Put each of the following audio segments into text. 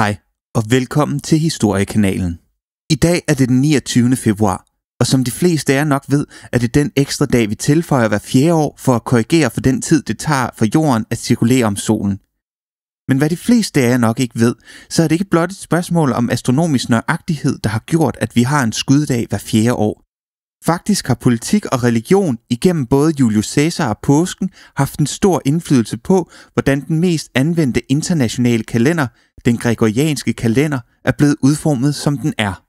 Hej, og velkommen til Historiekanalen. I dag er det den 29. februar, og som de fleste af jer nok ved, er det den ekstra dag, vi tilføjer hver fjerde år for at korrigere for den tid, det tager for jorden at cirkulere om solen. Men hvad de fleste af jer nok ikke ved, så er det ikke blot et spørgsmål om astronomisk nøjagtighed, der har gjort, at vi har en skuddag hver fjerde år. Faktisk har politik og religion igennem både Julius Caesar og påsken haft en stor indflydelse på, hvordan den mest anvendte internationale kalender, den gregorianske kalender, er blevet udformet som den er.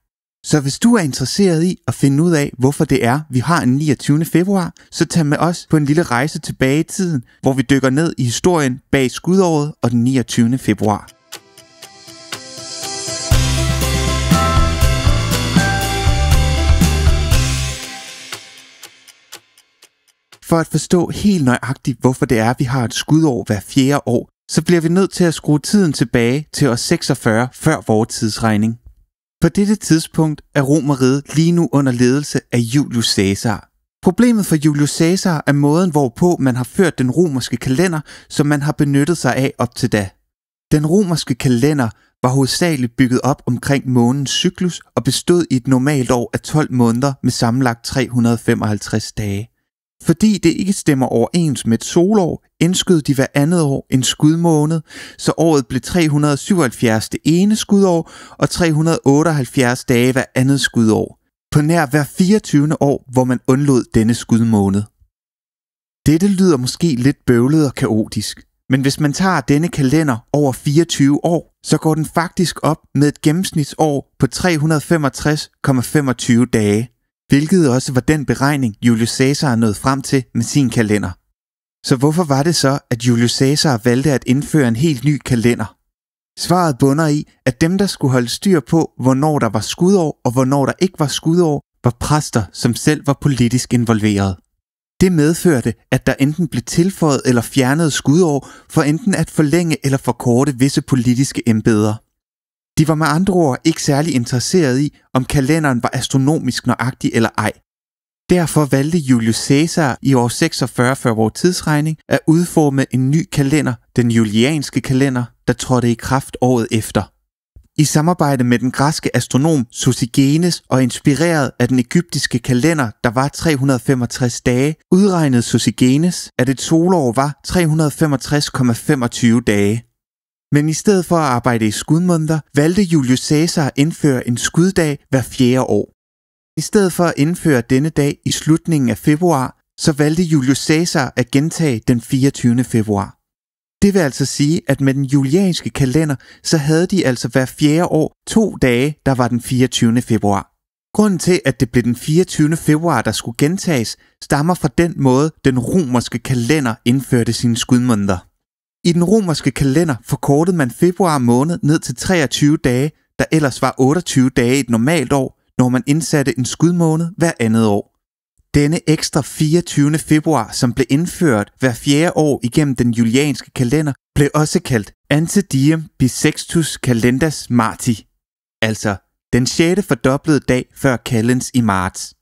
Så hvis du er interesseret i at finde ud af, hvorfor det er, vi har en 29. februar, så tag med os på en lille rejse tilbage i tiden, hvor vi dykker ned i historien bag skudåret og den 29. februar. For at forstå helt nøjagtigt, hvorfor det er, vi har et skudår hver fjerde år, så bliver vi nødt til at skrue tiden tilbage til år 46 før vores tidsregning. På dette tidspunkt er Romeriet lige nu under ledelse af Julius Caesar. Problemet for Julius Caesar er måden, hvorpå man har ført den romerske kalender, som man har benyttet sig af op til da. Den romerske kalender var hovedsageligt bygget op omkring månens cyklus og bestod i et normalt år af 12 måneder med sammenlagt 355 dage. Fordi det ikke stemmer overens med et solår, indskød de hver andet år en skudmåned, så året blev 377 det ene skudår og 378 dage hver andet skudår. På nær hver 24. år, hvor man undlod denne skudmåned. Dette lyder måske lidt bøvlet og kaotisk, men hvis man tager denne kalender over 24 år, så går den faktisk op med et gennemsnitsår på 365,25 dage hvilket også var den beregning, Julius Caesar nåede frem til med sin kalender. Så hvorfor var det så, at Julius Caesar valgte at indføre en helt ny kalender? Svaret bunder i, at dem, der skulle holde styr på, hvornår der var skudår og hvornår der ikke var skudår, var præster, som selv var politisk involveret. Det medførte, at der enten blev tilføjet eller fjernet skudår for enten at forlænge eller forkorte visse politiske embeder. De var med andre ord ikke særlig interesseret i, om kalenderen var astronomisk nøjagtig eller ej. Derfor valgte Julius Caesar i år 46 før vores tidsregning at udforme en ny kalender, den julianske kalender, der trådte i kraft året efter. I samarbejde med den græske astronom Sosigenes og inspireret af den egyptiske kalender, der var 365 dage, udregnede Sosigenes, at et solår var 365,25 dage. Men i stedet for at arbejde i skudmåneder, valgte Julius Caesar at indføre en skuddag hver fjerde år. I stedet for at indføre denne dag i slutningen af februar, så valgte Julius Caesar at gentage den 24. februar. Det vil altså sige, at med den julianske kalender, så havde de altså hver fjerde år to dage, der var den 24. februar. Grunden til, at det blev den 24. februar, der skulle gentages, stammer fra den måde, den romerske kalender indførte sine skudmåneder. I den romerske kalender forkortede man februar måned ned til 23 dage, der ellers var 28 dage i et normalt år, når man indsatte en skudmåned hver andet år. Denne ekstra 24. februar, som blev indført hver fjerde år igennem den julianske kalender, blev også kaldt Ante Diem Bisextus Calendas Marti, altså den 6. fordoblede dag før kalends i marts.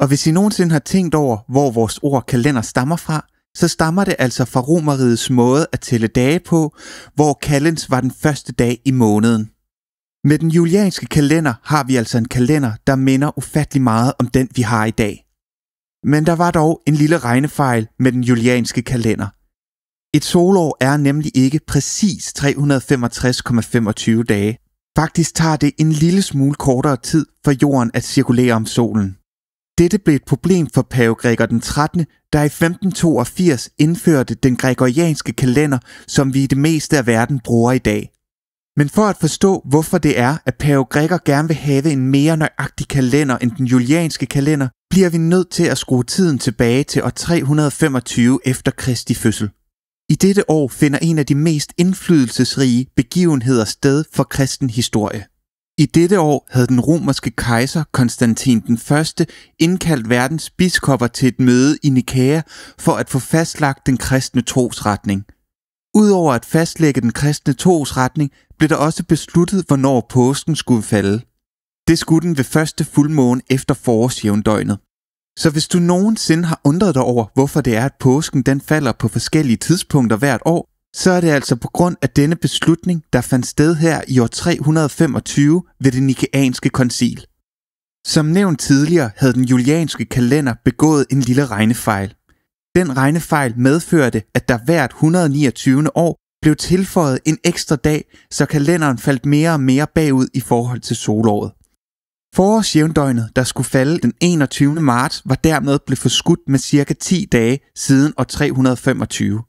Og hvis I nogensinde har tænkt over, hvor vores ord kalender stammer fra, så stammer det altså fra romerigets måde at tælle dage på, hvor kalends var den første dag i måneden. Med den julianske kalender har vi altså en kalender, der minder ufattelig meget om den, vi har i dag. Men der var dog en lille regnefejl med den julianske kalender. Et solår er nemlig ikke præcis 365,25 dage. Faktisk tager det en lille smule kortere tid for jorden at cirkulere om solen. Dette blev et problem for pave Gregor den 13., der i 1582 indførte den gregorianske kalender, som vi i det meste af verden bruger i dag. Men for at forstå, hvorfor det er, at pave Gregor gerne vil have en mere nøjagtig kalender end den julianske kalender, bliver vi nødt til at skrue tiden tilbage til år 325 efter Kristi fødsel. I dette år finder en af de mest indflydelsesrige begivenheder sted for kristen historie. I dette år havde den romerske kejser Konstantin den 1. indkaldt verdens biskopper til et møde i Nikæa for at få fastlagt den kristne trosretning. Udover at fastlægge den kristne trosretning, blev der også besluttet, hvornår påsken skulle falde. Det skulle den ved første fuldmåne efter forårsjævndøgnet. Så hvis du nogensinde har undret dig over, hvorfor det er, at påsken den falder på forskellige tidspunkter hvert år, så er det altså på grund af denne beslutning, der fandt sted her i år 325 ved det nikeanske koncil. Som nævnt tidligere havde den julianske kalender begået en lille regnefejl. Den regnefejl medførte, at der hvert 129. år blev tilføjet en ekstra dag, så kalenderen faldt mere og mere bagud i forhold til solåret. Forårsjævndøgnet, der skulle falde den 21. marts, var dermed blevet forskudt med cirka 10 dage siden år 325.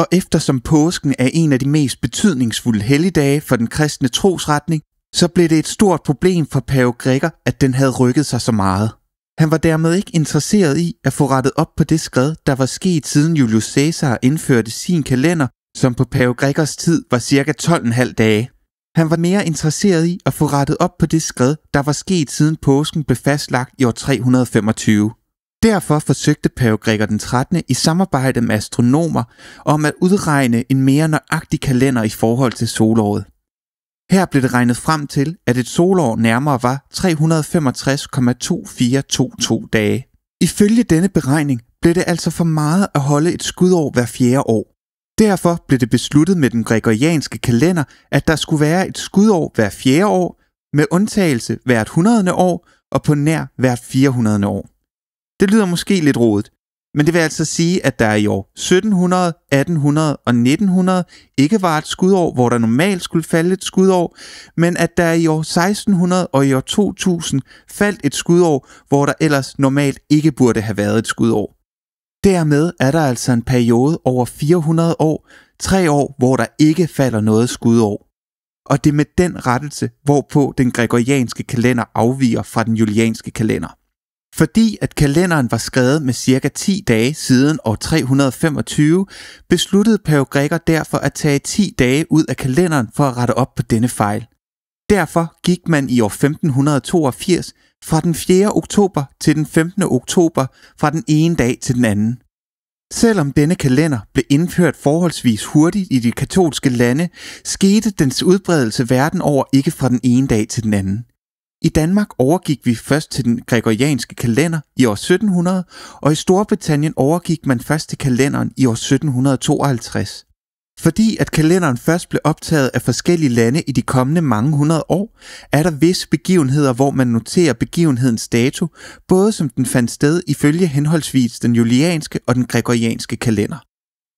Og eftersom påsken er en af de mest betydningsfulde helligdage for den kristne trosretning, så blev det et stort problem for Pave Gregor, at den havde rykket sig så meget. Han var dermed ikke interesseret i at få rettet op på det skred, der var sket siden Julius Caesar indførte sin kalender, som på Pave Gregors tid var cirka 12,5 dage. Han var mere interesseret i at få rettet op på det skred, der var sket siden påsken blev fastlagt i år 325. Derfor forsøgte pave Gregor den 13. i samarbejde med astronomer om at udregne en mere nøjagtig kalender i forhold til solåret. Her blev det regnet frem til, at et solår nærmere var 365,2422 dage. Ifølge denne beregning blev det altså for meget at holde et skudår hver fjerde år. Derfor blev det besluttet med den gregorianske kalender, at der skulle være et skudår hver fjerde år, med undtagelse hvert 100. år og på nær hvert 400. år. Det lyder måske lidt rodet, men det vil altså sige, at der i år 1700, 1800 og 1900 ikke var et skudår, hvor der normalt skulle falde et skudår, men at der i år 1600 og i år 2000 faldt et skudår, hvor der ellers normalt ikke burde have været et skudår. Dermed er der altså en periode over 400 år, tre år, hvor der ikke falder noget skudår. Og det er med den rettelse, hvorpå den gregorianske kalender afviger fra den julianske kalender. Fordi at kalenderen var skrevet med cirka 10 dage siden år 325, besluttede Pave Gregor derfor at tage 10 dage ud af kalenderen for at rette op på denne fejl. Derfor gik man i år 1582 fra den 4. oktober til den 15. oktober fra den ene dag til den anden. Selvom denne kalender blev indført forholdsvis hurtigt i de katolske lande, skete dens udbredelse verden over ikke fra den ene dag til den anden. I Danmark overgik vi først til den gregorianske kalender i år 1700, og i Storbritannien overgik man først til kalenderen i år 1752. Fordi at kalenderen først blev optaget af forskellige lande i de kommende mange hundrede år, er der visse begivenheder, hvor man noterer begivenhedens dato, både som den fandt sted ifølge henholdsvis den julianske og den gregorianske kalender.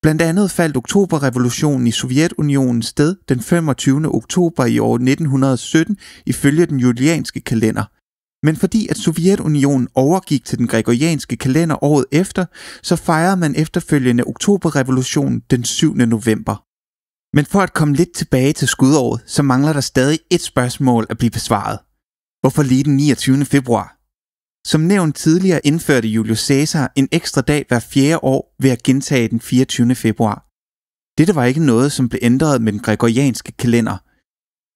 Blandt andet faldt oktoberrevolutionen i Sovjetunionen sted den 25. oktober i år 1917 ifølge den julianske kalender. Men fordi at Sovjetunionen overgik til den gregorianske kalender året efter, så fejrede man efterfølgende oktoberrevolutionen den 7. november. Men for at komme lidt tilbage til skudåret, så mangler der stadig et spørgsmål at blive besvaret. Hvorfor lige den 29. februar? Som nævnt tidligere indførte Julius Caesar en ekstra dag hver fjerde år ved at gentage den 24. februar. Dette var ikke noget, som blev ændret med den gregorianske kalender.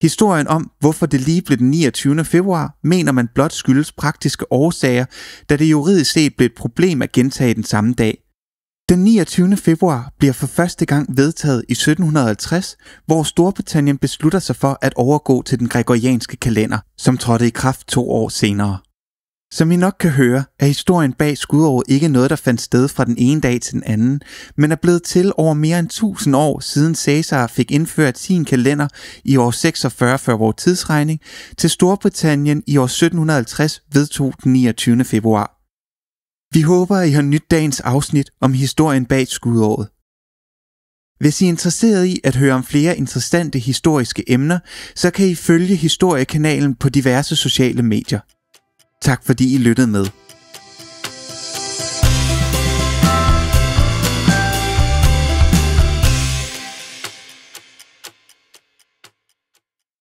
Historien om, hvorfor det lige blev den 29. februar, mener man blot skyldes praktiske årsager, da det juridisk set blev et problem at gentage den samme dag. Den 29. februar bliver for første gang vedtaget i 1750, hvor Storbritannien beslutter sig for at overgå til den gregorianske kalender, som trådte i kraft to år senere. Som I nok kan høre, er historien bag skudåret ikke noget, der fandt sted fra den ene dag til den anden, men er blevet til over mere end 1000 år siden Caesar fik indført sin kalender i år 46 før vores tidsregning, til Storbritannien i år 1750 vedtog den 29. februar. Vi håber, at I har nyt dagens afsnit om historien bag skudåret. Hvis I er interesseret i at høre om flere interessante historiske emner, så kan I følge historiekanalen på diverse sociale medier – Tak fordi I lyttede med.